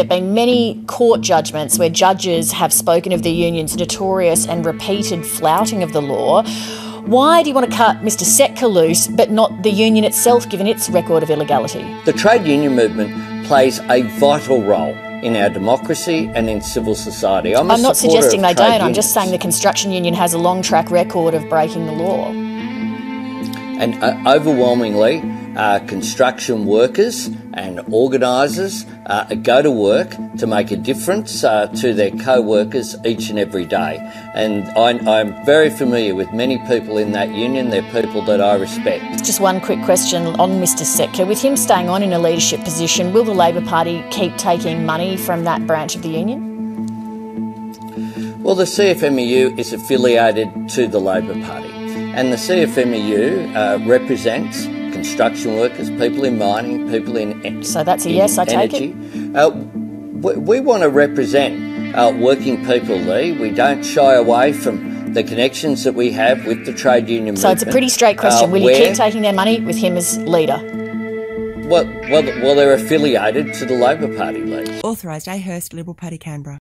there have been many court judgments where judges have spoken of the union's notorious and repeated flouting of the law. Why do you want to cut Mr Setka loose, but not the union itself, given its record of illegality? The trade union movement plays a vital role in our democracy and in civil society. I'm, I'm not suggesting they don't. Unions. I'm just saying the construction union has a long track record of breaking the law. And uh, overwhelmingly, uh, construction workers and organisers uh, go to work to make a difference uh, to their co workers each and every day. And I, am very familiar with many people in that union. They're people that I respect. Just one quick question on Mr Setka. With him staying on in a leadership position, will the Labor Party keep taking money from that branch of the union? Well, the CFMEU is affiliated to the Labor Party, and the CFMEU uh, represents construction workers, people in mining, people in so that's a yes. I take it. Uh, we, we, want to represent uh, working people, Leigh. We don't shy away from the connections that we have with the trade union. So movement, it's a pretty straight question. Uh, Will you keep taking their money with him as leader? Well, well, well, they're affiliated to the Labor Party, Leigh. Authorised A Hirst Liberal Party, Canberra.